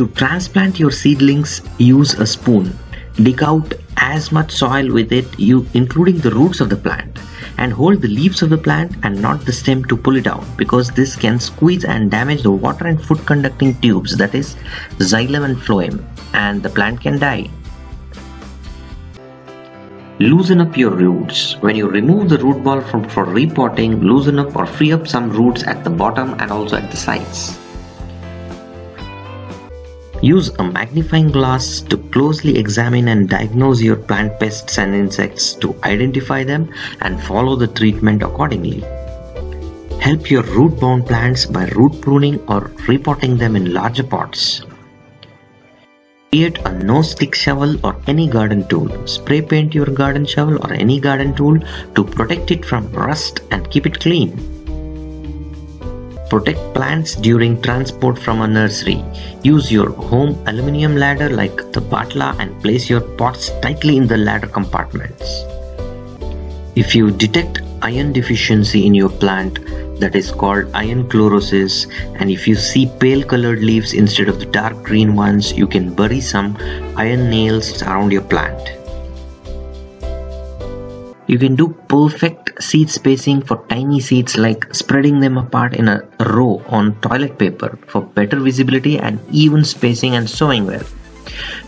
To transplant your seedlings, use a spoon. Dig out as much soil with it, you, including the roots of the plant, and hold the leaves of the plant and not the stem to pull it out because this can squeeze and damage the water and food conducting tubes, that is, xylem and phloem, and the plant can die. Loosen up your roots. When you remove the root ball from, for repotting, loosen up or free up some roots at the bottom and also at the sides. Use a magnifying glass to closely examine and diagnose your plant pests and insects to identify them and follow the treatment accordingly. Help your root bound plants by root pruning or repotting them in larger pots. Create a no-stick shovel or any garden tool. Spray paint your garden shovel or any garden tool to protect it from rust and keep it clean. Protect plants during transport from a nursery. Use your home aluminium ladder like the Bathla and place your pots tightly in the ladder compartments. If you detect iron deficiency in your plant, that is called iron chlorosis and if you see pale colored leaves instead of the dark green ones you can bury some iron nails around your plant. You can do perfect seed spacing for tiny seeds like spreading them apart in a row on toilet paper for better visibility and even spacing and sowing well.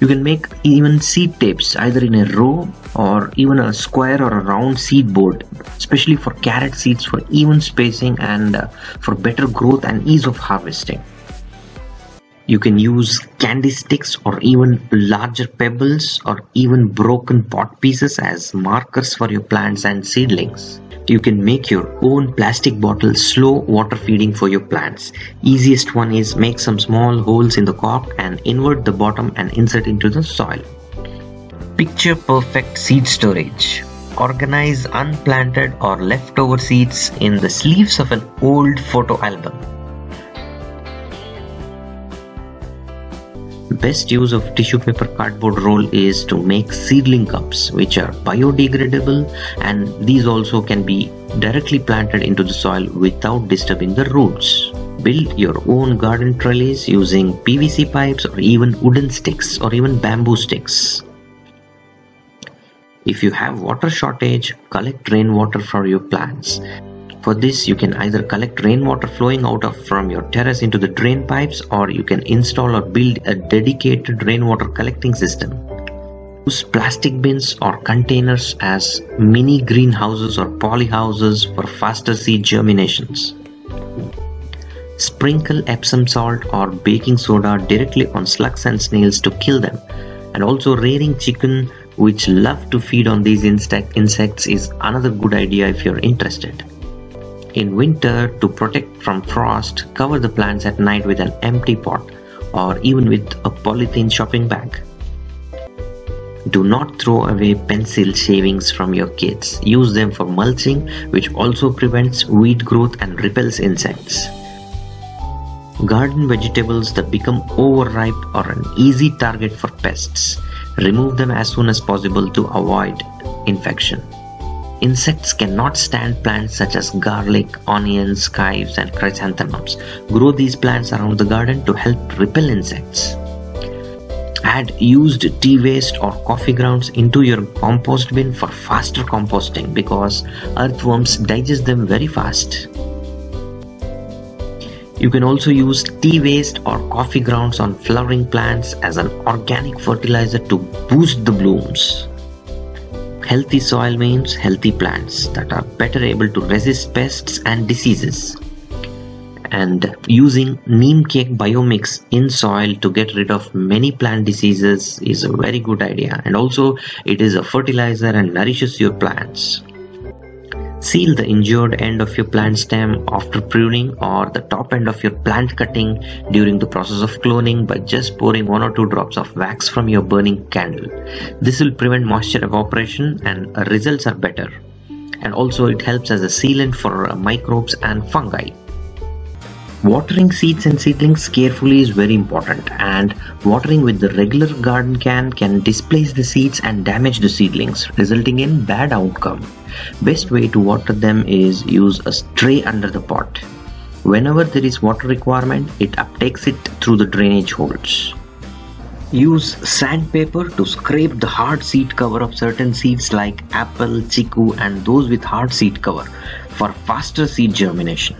You can make even seed tapes either in a row or even a square or a round seed board, especially for carrot seeds for even spacing and uh, for better growth and ease of harvesting. You can use candy sticks or even larger pebbles or even broken pot pieces as markers for your plants and seedlings you can make your own plastic bottle slow water feeding for your plants. Easiest one is make some small holes in the cork and invert the bottom and insert into the soil. Picture perfect seed storage. Organize unplanted or leftover seeds in the sleeves of an old photo album. Best use of tissue paper cardboard roll is to make seedling cups which are biodegradable and these also can be directly planted into the soil without disturbing the roots. Build your own garden trellis using PVC pipes or even wooden sticks or even bamboo sticks. If you have water shortage, collect rainwater for your plants. For this, you can either collect rainwater flowing out of from your terrace into the drain pipes or you can install or build a dedicated rainwater collecting system. Use plastic bins or containers as mini greenhouses or polyhouses for faster seed germinations. Sprinkle Epsom salt or baking soda directly on slugs and snails to kill them. And also rearing chicken which love to feed on these insects is another good idea if you're interested. In winter, to protect from frost, cover the plants at night with an empty pot or even with a polythene shopping bag. Do not throw away pencil shavings from your kids. Use them for mulching, which also prevents weed growth and repels insects. Garden vegetables that become overripe are an easy target for pests. Remove them as soon as possible to avoid infection. Insects cannot stand plants such as garlic, onions, chives, and chrysanthemums. Grow these plants around the garden to help repel insects. Add used tea waste or coffee grounds into your compost bin for faster composting because earthworms digest them very fast. You can also use tea waste or coffee grounds on flowering plants as an organic fertilizer to boost the blooms. Healthy soil means healthy plants that are better able to resist pests and diseases. And using neem cake biomix in soil to get rid of many plant diseases is a very good idea. And also, it is a fertilizer and nourishes your plants. Seal the injured end of your plant stem after pruning or the top end of your plant cutting during the process of cloning by just pouring one or two drops of wax from your burning candle. This will prevent moisture evaporation and results are better. And also it helps as a sealant for microbes and fungi. Watering seeds and seedlings carefully is very important and watering with the regular garden can can displace the seeds and damage the seedlings resulting in bad outcome. Best way to water them is use a tray under the pot. Whenever there is water requirement, it uptakes it through the drainage holes. Use sandpaper to scrape the hard seed cover of certain seeds like apple, chiku and those with hard seed cover for faster seed germination.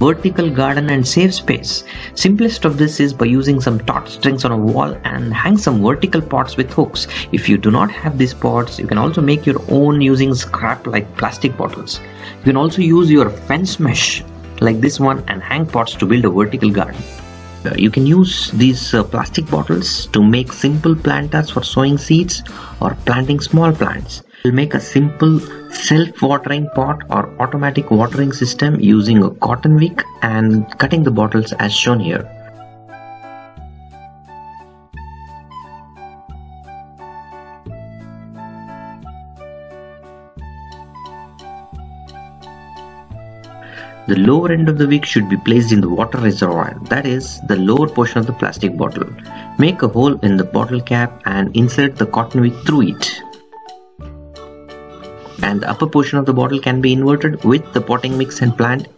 Vertical garden and save space. Simplest of this is by using some taut strings on a wall and hang some vertical pots with hooks. If you do not have these pots, you can also make your own using scrap like plastic bottles. You can also use your fence mesh like this one and hang pots to build a vertical garden. Uh, you can use these uh, plastic bottles to make simple planters for sowing seeds or planting small plants. We'll make a simple self-watering pot or automatic watering system using a cotton wick and cutting the bottles as shown here. The lower end of the wick should be placed in the water reservoir, that is, the lower portion of the plastic bottle. Make a hole in the bottle cap and insert the cotton wick through it. And the upper portion of the bottle can be inverted with the potting mix and plant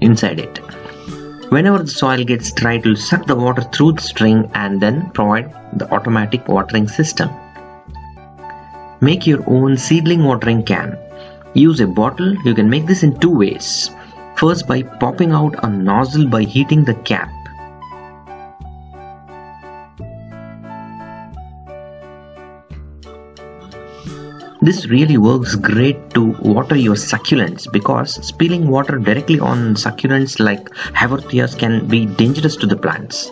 inside it. Whenever the soil gets dry, it will suck the water through the string and then provide the automatic watering system. Make your own seedling watering can. Use a bottle. You can make this in two ways. First by popping out a nozzle by heating the cap. This really works great to water your succulents because spilling water directly on succulents like Haworthias can be dangerous to the plants.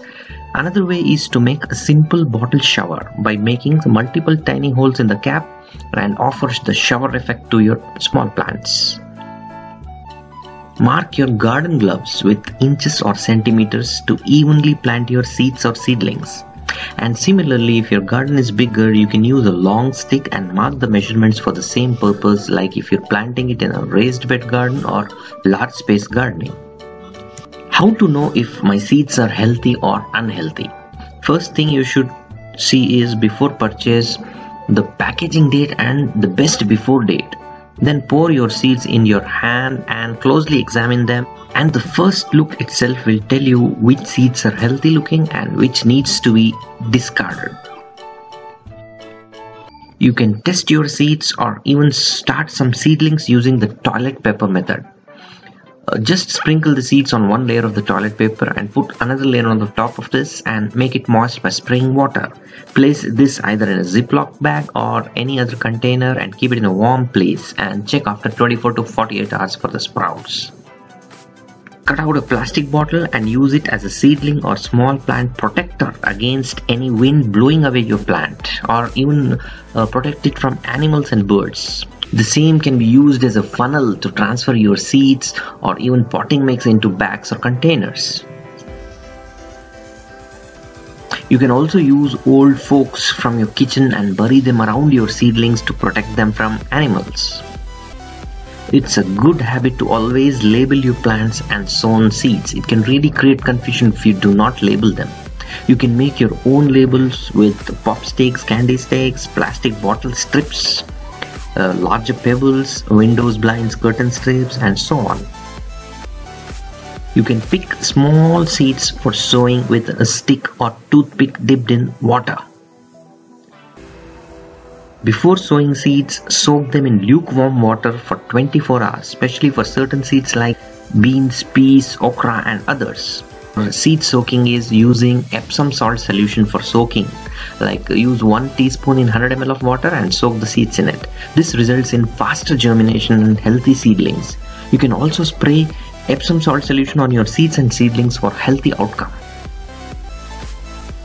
Another way is to make a simple bottle shower by making multiple tiny holes in the cap and offers the shower effect to your small plants. Mark your garden gloves with inches or centimeters to evenly plant your seeds or seedlings. And similarly, if your garden is bigger, you can use a long stick and mark the measurements for the same purpose like if you're planting it in a raised bed garden or large space gardening. How to know if my seeds are healthy or unhealthy? First thing you should see is before purchase the packaging date and the best before date then pour your seeds in your hand and closely examine them and the first look itself will tell you which seeds are healthy looking and which needs to be discarded. You can test your seeds or even start some seedlings using the toilet paper method. Just sprinkle the seeds on one layer of the toilet paper and put another layer on the top of this and make it moist by spraying water. Place this either in a ziploc bag or any other container and keep it in a warm place and check after 24 to 48 hours for the sprouts. Cut out a plastic bottle and use it as a seedling or small plant protector against any wind blowing away your plant or even uh, protect it from animals and birds. The same can be used as a funnel to transfer your seeds or even potting mix into bags or containers. You can also use old forks from your kitchen and bury them around your seedlings to protect them from animals. It's a good habit to always label your plants and sown seeds. It can really create confusion if you do not label them. You can make your own labels with pop sticks, candy sticks, plastic bottle strips, uh, larger pebbles, windows, blinds, curtain strips, and so on. You can pick small seeds for sowing with a stick or toothpick dipped in water. Before sowing seeds, soak them in lukewarm water for 24 hours, especially for certain seeds like beans, peas, okra, and others. Uh, seed soaking is using Epsom salt solution for soaking. Like use 1 teaspoon in 100 ml of water and soak the seeds in it. This results in faster germination and healthy seedlings. You can also spray Epsom salt solution on your seeds and seedlings for healthy outcome.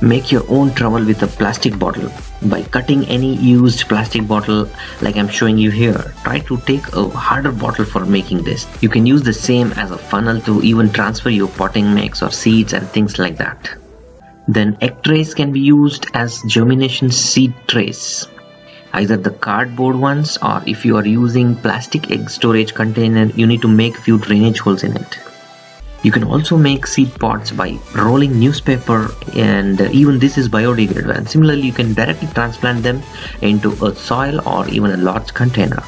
Make your own trowel with a plastic bottle. By cutting any used plastic bottle like I'm showing you here, try to take a harder bottle for making this. You can use the same as a funnel to even transfer your potting mix or seeds and things like that. Then egg trays can be used as germination seed trays. Either the cardboard ones or if you are using plastic egg storage container, you need to make few drainage holes in it. You can also make seed pods by rolling newspaper and even this is biodegradable and similarly you can directly transplant them into a soil or even a large container.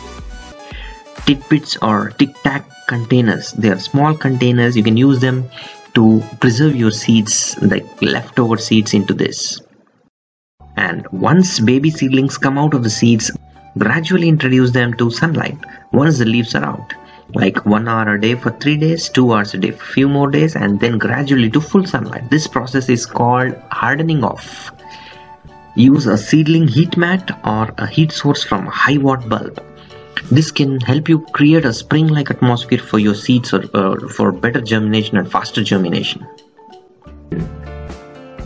Tidbits or tic tac containers. They are small containers. You can use them to preserve your seeds, like leftover seeds, into this. And once baby seedlings come out of the seeds, gradually introduce them to sunlight once the leaves are out. Like one hour a day for three days, two hours a day for few more days, and then gradually to full sunlight. This process is called hardening off. Use a seedling heat mat or a heat source from a high watt bulb. This can help you create a spring like atmosphere for your seeds or uh, for better germination and faster germination.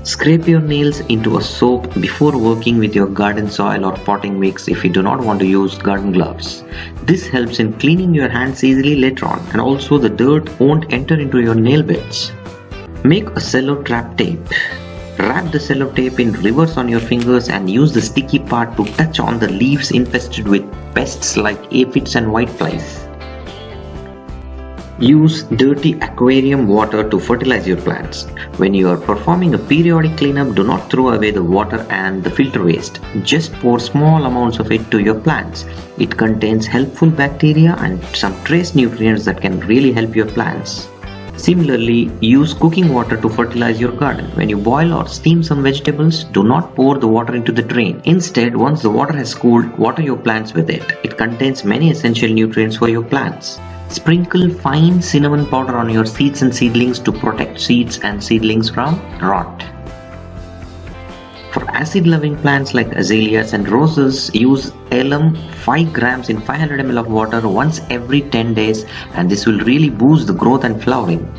Scrape your nails into a soap before working with your garden soil or potting mix if you do not want to use garden gloves. This helps in cleaning your hands easily later on and also the dirt won't enter into your nail beds. Make a cello trap tape. Wrap the cello tape in reverse on your fingers and use the sticky part to touch on the leaves infested with pests like aphids and whiteflies. Use dirty aquarium water to fertilize your plants. When you are performing a periodic cleanup, do not throw away the water and the filter waste. Just pour small amounts of it to your plants. It contains helpful bacteria and some trace nutrients that can really help your plants. Similarly, use cooking water to fertilize your garden. When you boil or steam some vegetables, do not pour the water into the drain. Instead, once the water has cooled, water your plants with it. It contains many essential nutrients for your plants. Sprinkle fine cinnamon powder on your seeds and seedlings to protect seeds and seedlings from rot. For acid loving plants like azaleas and roses, use alum 5 grams in 500 ml of water once every 10 days and this will really boost the growth and flowering.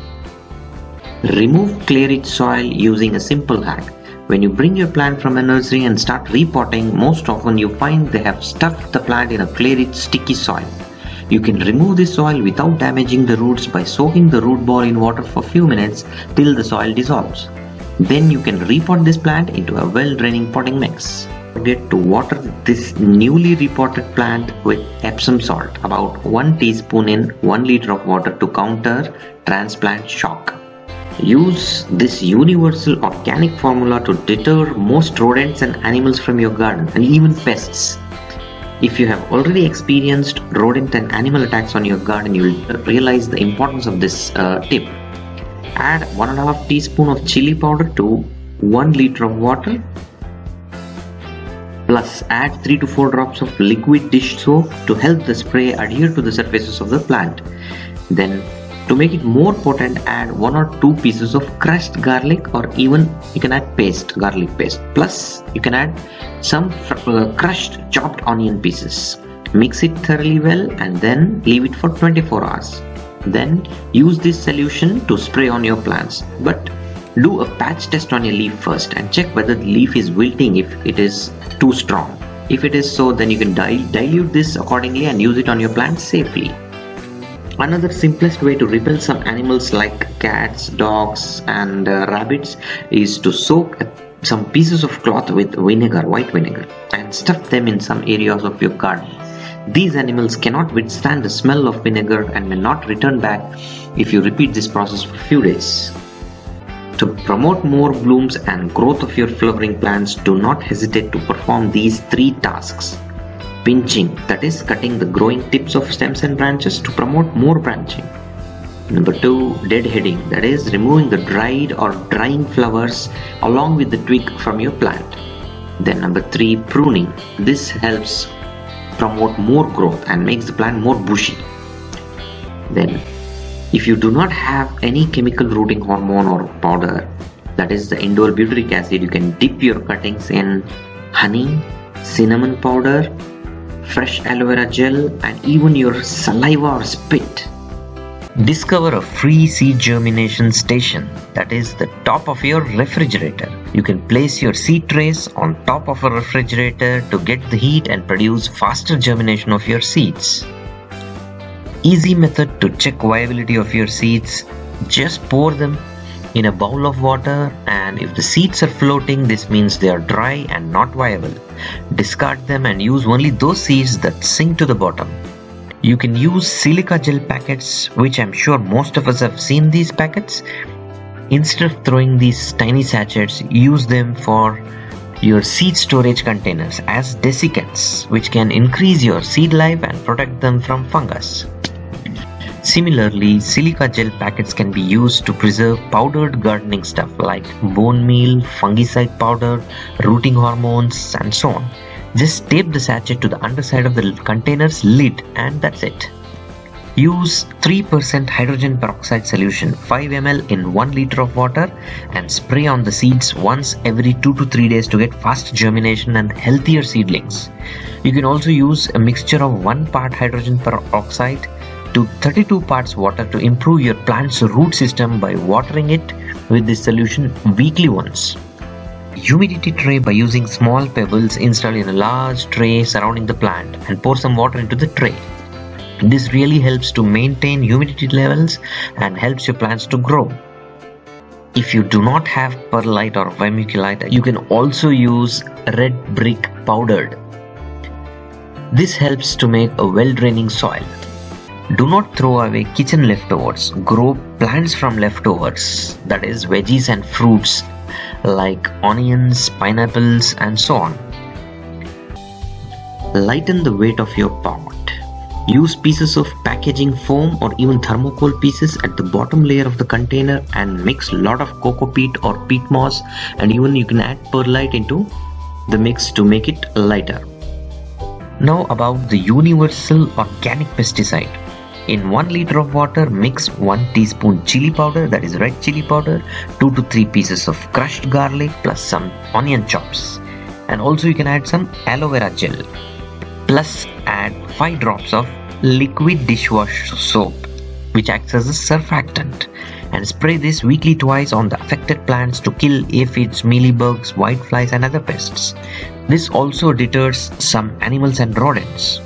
Remove clay rich soil using a simple hack. When you bring your plant from a nursery and start repotting, most often you find they have stuffed the plant in a clay rich sticky soil. You can remove the soil without damaging the roots by soaking the root ball in water for a few minutes till the soil dissolves. Then you can repot this plant into a well draining potting mix. Forget to water this newly repotted plant with Epsom salt, about 1 teaspoon in 1 liter of water to counter transplant shock. Use this universal organic formula to deter most rodents and animals from your garden and even pests. If you have already experienced rodent and animal attacks on your garden, you will realize the importance of this uh, tip. Add 1.5 teaspoon of chili powder to 1 liter of water. Plus add 3 to 4 drops of liquid dish soap to help the spray adhere to the surfaces of the plant. Then to make it more potent, add one or two pieces of crushed garlic or even you can add paste, garlic paste. Plus you can add some uh, crushed chopped onion pieces. Mix it thoroughly well and then leave it for 24 hours. Then use this solution to spray on your plants. But do a patch test on your leaf first and check whether the leaf is wilting if it is too strong. If it is so, then you can dilute this accordingly and use it on your plants safely. Another simplest way to repel some animals like cats, dogs and uh, rabbits is to soak some pieces of cloth with vinegar, white vinegar and stuff them in some areas of your garden. These animals cannot withstand the smell of vinegar and may not return back if you repeat this process for a few days. To promote more blooms and growth of your flowering plants, do not hesitate to perform these three tasks pinching that is cutting the growing tips of stems and branches to promote more branching. Number two deadheading that is removing the dried or drying flowers along with the twig from your plant. Then number three pruning. This helps promote more growth and makes the plant more bushy. Then if you do not have any chemical rooting hormone or powder that is the indole butyric acid you can dip your cuttings in honey cinnamon powder fresh aloe vera gel, and even your saliva or spit. Discover a free seed germination station that is the top of your refrigerator. You can place your seed trays on top of a refrigerator to get the heat and produce faster germination of your seeds. Easy method to check viability of your seeds. Just pour them in a bowl of water and if the seeds are floating this means they are dry and not viable. Discard them and use only those seeds that sink to the bottom. You can use silica gel packets which I'm sure most of us have seen these packets. Instead of throwing these tiny sachets use them for your seed storage containers as desiccants which can increase your seed life and protect them from fungus. Similarly, silica gel packets can be used to preserve powdered gardening stuff like bone meal, fungicide powder, rooting hormones, and so on. Just tape the sachet to the underside of the container's lid and that's it. Use 3% hydrogen peroxide solution 5 ml in 1 liter of water and spray on the seeds once every 2 to 3 days to get fast germination and healthier seedlings. You can also use a mixture of 1 part hydrogen peroxide to 32 parts water to improve your plant's root system by watering it with this solution weekly once. Humidity tray by using small pebbles installed in a large tray surrounding the plant and pour some water into the tray. This really helps to maintain humidity levels and helps your plants to grow. If you do not have perlite or vermiculite, you can also use red brick powdered. This helps to make a well draining soil. Do not throw away kitchen leftovers. Grow plants from leftovers, that is, veggies and fruits like onions, pineapples, and so on. Lighten the weight of your pot. Use pieces of packaging foam or even thermocol pieces at the bottom layer of the container and mix lot of coco peat or peat moss and even you can add perlite into the mix to make it lighter. Now about the universal organic pesticide. In 1 liter of water, mix 1 teaspoon chili powder, that is red chili powder, 2 to 3 pieces of crushed garlic plus some onion chops. And also you can add some aloe vera gel. Plus add 5 drops of liquid dishwash soap which acts as a surfactant and spray this weekly twice on the affected plants to kill aphids, mealybugs, whiteflies and other pests. This also deters some animals and rodents.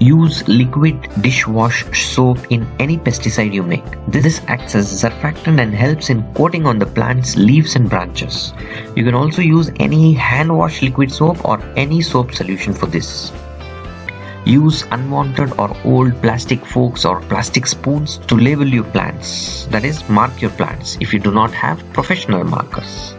Use liquid dishwash soap in any pesticide you make. This acts as surfactant and helps in coating on the plant's leaves and branches. You can also use any hand wash liquid soap or any soap solution for this. Use unwanted or old plastic forks or plastic spoons to label your plants, that is, mark your plants if you do not have professional markers.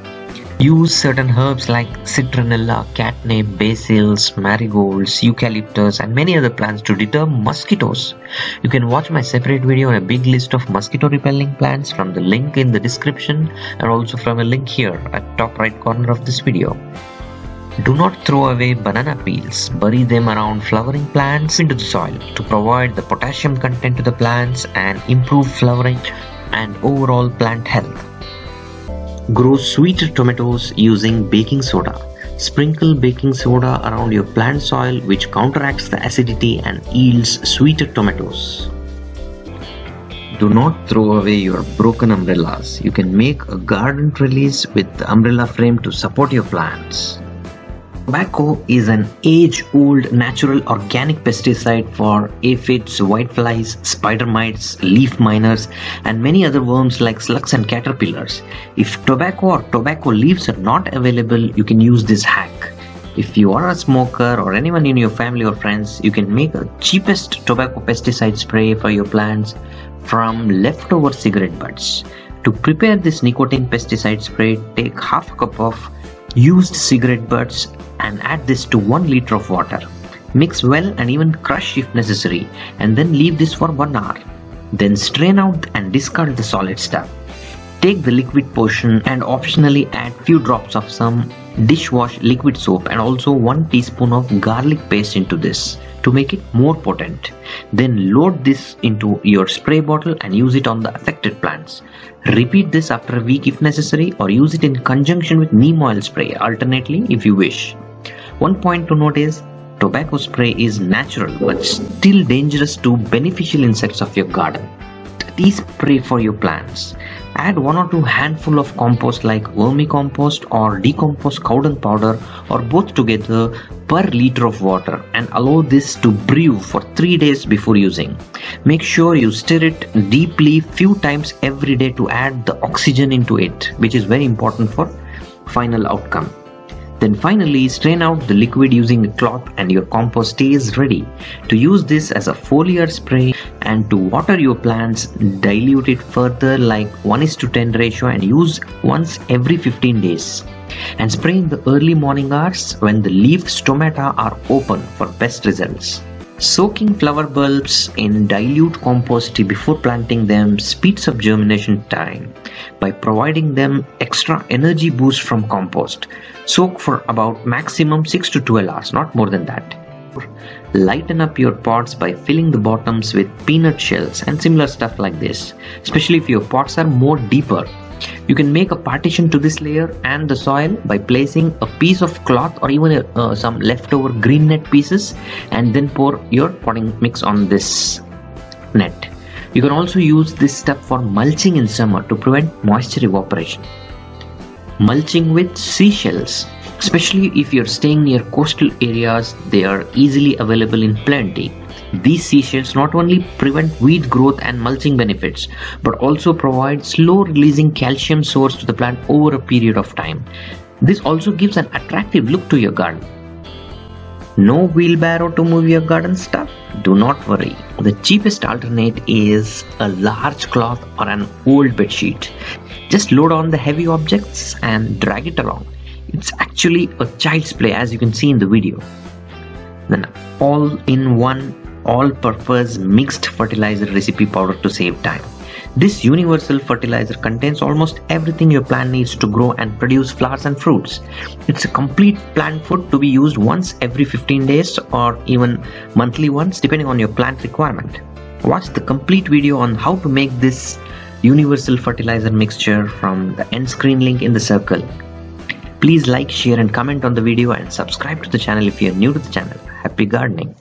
Use certain herbs like citronella, catnip, basils, marigolds, eucalyptus, and many other plants to deter mosquitoes. You can watch my separate video on a big list of mosquito repelling plants from the link in the description and also from a link here at top right corner of this video. Do not throw away banana peels. Bury them around flowering plants into the soil to provide the potassium content to the plants and improve flowering and overall plant health. Grow sweet tomatoes using baking soda. Sprinkle baking soda around your plant soil which counteracts the acidity and yields sweeter tomatoes. Do not throw away your broken umbrellas. You can make a garden trellis with the umbrella frame to support your plants. Tobacco is an age-old natural organic pesticide for aphids, whiteflies, spider mites, leaf miners, and many other worms like slugs and caterpillars. If tobacco or tobacco leaves are not available, you can use this hack. If you are a smoker or anyone in your family or friends, you can make a cheapest tobacco pesticide spray for your plants from leftover cigarette butts. To prepare this nicotine pesticide spray, take half a cup of used cigarette butts and add this to 1 liter of water. Mix well and even crush if necessary and then leave this for 1 hour. Then strain out and discard the solid stuff. Take the liquid portion and optionally add few drops of some dishwash liquid soap and also 1 teaspoon of garlic paste into this to make it more potent. Then load this into your spray bottle and use it on the affected plants. Repeat this after a week if necessary or use it in conjunction with neem oil spray alternately if you wish. One point to note is tobacco spray is natural but still dangerous to beneficial insects of your garden. Tea spray for your plants. Add one or two handful of compost like vermicompost or decomposed cow dung powder or both together per liter of water and allow this to brew for 3 days before using. Make sure you stir it deeply few times every day to add the oxygen into it which is very important for final outcome. Then finally strain out the liquid using a cloth and your compost tea is ready. To use this as a foliar spray and to water your plants, dilute it further like 1 is to 10 ratio and use once every 15 days. And spray in the early morning hours when the leaf stomata are open for best results. Soaking flower bulbs in dilute compost before planting them speeds up germination time by providing them extra energy boost from compost. Soak for about maximum 6 to 12 hours, not more than that. Lighten up your pots by filling the bottoms with peanut shells and similar stuff like this, especially if your pots are more deeper you can make a partition to this layer and the soil by placing a piece of cloth or even uh, some leftover green net pieces and then pour your potting mix on this net. You can also use this step for mulching in summer to prevent moisture evaporation. Mulching with seashells especially if you're staying near coastal areas they are easily available in plenty these seashells not only prevent weed growth and mulching benefits, but also provide slow releasing calcium source to the plant over a period of time. This also gives an attractive look to your garden. No wheelbarrow to move your garden stuff? Do not worry. The cheapest alternate is a large cloth or an old bed sheet. Just load on the heavy objects and drag it along. It's actually a child's play as you can see in the video. Then all in one all-purpose mixed fertilizer recipe powder to save time. This universal fertilizer contains almost everything your plant needs to grow and produce flowers and fruits. It's a complete plant food to be used once every 15 days or even monthly once depending on your plant requirement. Watch the complete video on how to make this universal fertilizer mixture from the end screen link in the circle. Please like, share and comment on the video and subscribe to the channel if you are new to the channel. Happy gardening!